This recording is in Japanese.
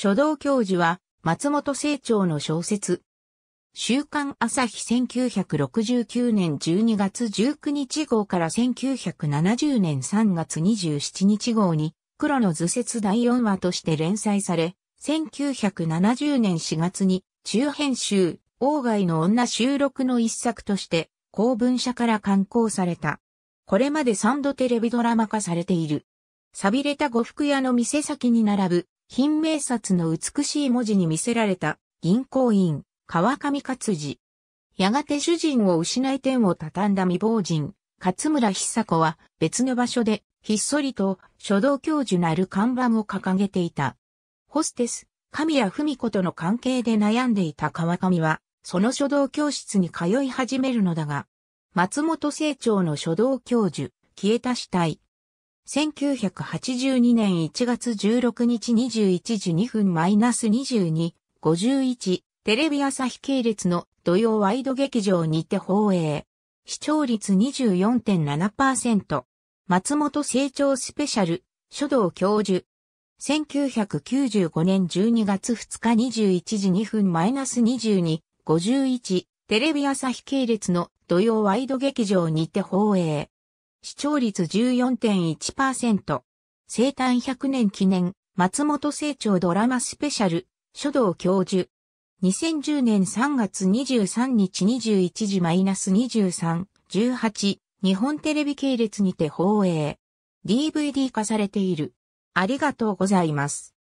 書道教授は松本清張の小説。週刊朝日1969年12月19日号から1970年3月27日号に黒の図説第4話として連載され、1970年4月に中編集、王外の女収録の一作として、公文社から刊行された。これまで3度テレビドラマ化されている。錆びれた呉服屋の店先に並ぶ、品名札の美しい文字に見せられた、銀行員、川上勝治。やがて主人を失い天を畳んだ未亡人、勝村久子は別の場所でひっそりと書道教授なる看板を掲げていた。ホステス、神谷文子との関係で悩んでいた川上は、その書道教室に通い始めるのだが、松本清張の書道教授、消えた死体。1982年1月16日21時2分マイナス22、51、テレビ朝日系列の土曜ワイド劇場にて放映。視聴率24.7%。松本清張スペシャル、書道教授。1995年12月2日21時2分マイナス22、51、テレビ朝日系列の土曜ワイド劇場にて放映。視聴率14.1%。生誕100年記念、松本清張ドラマスペシャル、書道教授。2010年3月23日21時マイナス23、18、日本テレビ系列にて放映。DVD 化されている。ありがとうございます。